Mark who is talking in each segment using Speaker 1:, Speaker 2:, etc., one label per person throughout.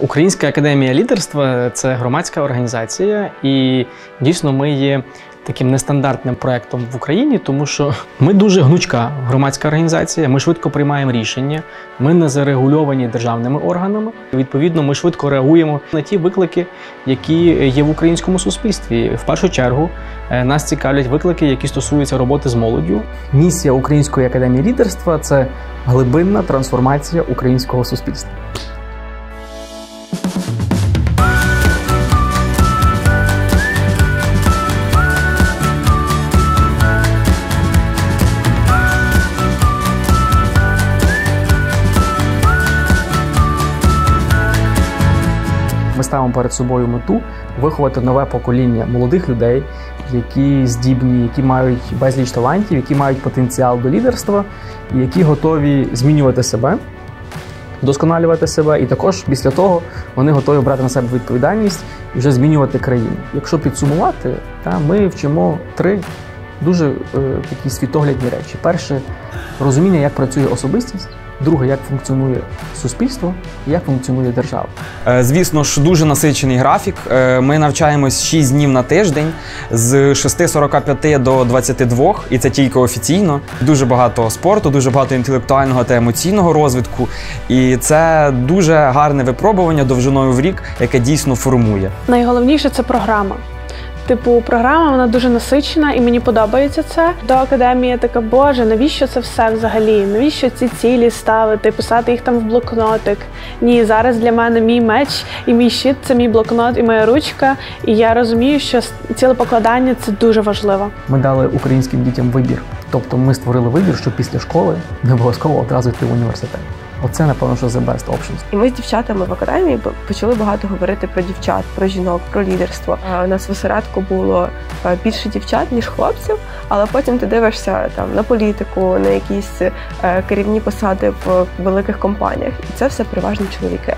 Speaker 1: Українська академія лідерства це громадська організація, і дійсно ми є таким нестандартним проектом в Україні, тому що ми дуже гнучка громадська організація. Ми швидко приймаємо рішення, ми не зарегульовані державними органами. Відповідно, ми швидко реагуємо на ті виклики, які є в українському суспільстві. В першу чергу е, нас цікавлять виклики, які стосуються роботи з молоддю. Місія Української академії лідерства це глибинна трансформація українського суспільства. Ставимо перед собою мету виховати нове покоління молодих людей, які здібні, які мають безліч талантів, які мають потенціал до лідерства, і які готові змінювати себе, вдосконалювати себе, і також після того вони готові брати на себе відповідальність і вже змінювати країну. Якщо підсумувати, та ми вчимо три дуже е, такі світоглядні речі: перше розуміння, як працює особистість. Друге, як функціонує суспільство і як функціонує держава.
Speaker 2: Е, Звісно ж, дуже насичений графік. Е, Ми навчаємось 6 днів на тиждень з 6.45 до 22, і це тільки офіційно. Дуже багато спорту, дуже багато інтелектуального та емоційного розвитку. І це дуже гарне випробування довжиною в рік, яке дійсно формує.
Speaker 3: Найголовніше це програма. Типу, програма вона дуже насичена, і мені подобається це. До академії я така, боже, навіщо це все взагалі? Навіщо ці цілі ставити, писати їх там в блокнотик? Ні, зараз для мене мій меч і мій щит це мій блокнот і моя ручка. І я розумію, що цілепокладання це дуже важливо.
Speaker 1: Ми дали українським дітям вибір. Тобто ми створили вибір, що після школи не обов'язково одразу йти в університет. Оце, напевно, що the best options.
Speaker 4: І ми з дівчатами в академії почали багато говорити про дівчат, про жінок, про лідерство. У нас в осередку було е, більше дівчат, ніж хлопців, але потім ти дивишся там на політику, на якісь е, керівні посади в великих компаніях. І це все переважно чоловіки.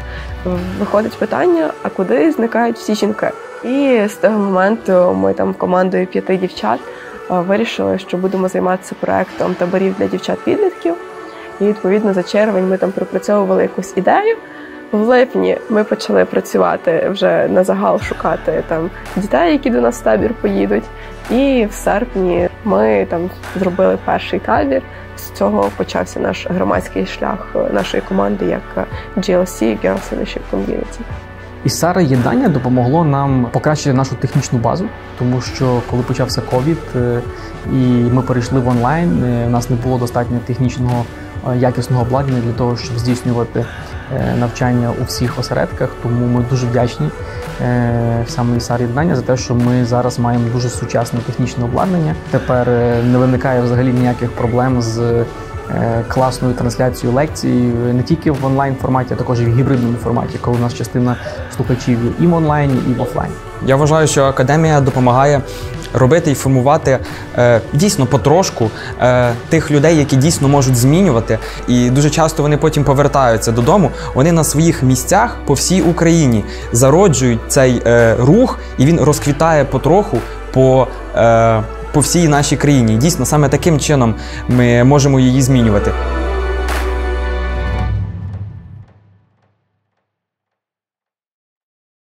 Speaker 4: Виходить питання: а куди зникають всі жінки? І з того моменту ми там командою п'яти дівчат е, вирішили, що будемо займатися проектом таборів для дівчат-підлітків. І відповідно за червень ми там пропрацьовували якусь ідею. В липні ми почали працювати вже на загал шукати там дітей, які до нас в табір поїдуть. І в серпні ми там зробили перший табір. З цього почався наш громадський шлях нашої команди як GLC Girls Leadership Community.
Speaker 1: І Сара Єднання допомогло нам покращити нашу технічну базу, тому що коли почався ковід е, і ми перейшли в онлайн, е, у нас не було достатньо технічного якісного обладнання для того, щоб здійснювати е, навчання у всіх осередках. Тому ми дуже вдячні е, саме і Сарі Єднання за те, що ми зараз маємо дуже сучасне технічне обладнання. Тепер е, не виникає взагалі ніяких проблем з е, класною трансляцією лекцій е, не тільки в онлайн форматі, а також і в гібридному форматі, коли у нас частина слухачів і в онлайні, і в офлайні.
Speaker 2: Я вважаю, що академія допомагає робити і формувати е, дійсно потрошку е, тих людей, які дійсно можуть змінювати. І дуже часто вони потім повертаються додому. Вони на своїх місцях по всій Україні зароджують цей е, рух, і він розквітає потроху по. Е, по всій нашій країні. Дійсно, саме таким чином ми можемо її змінювати.